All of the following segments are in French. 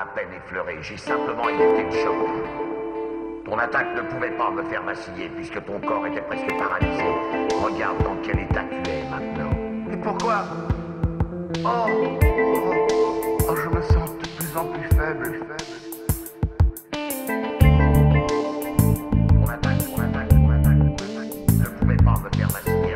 à peine effleuré. J'ai simplement évité le choc. Ton attaque ne pouvait pas me faire vaciller puisque ton corps était presque paralysé. Regarde dans quel état tu es maintenant. Mais pourquoi? Oh, oh, oh, je me sens de plus en plus faible. faible. Ton attaque, ton attaque, ton attaque, ton attaque ne pouvait pas me faire vaciller.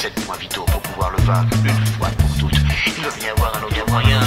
7 points vitaux pour pouvoir le vaincre une fois pour toutes. Il doit bien y avoir un autre moyen.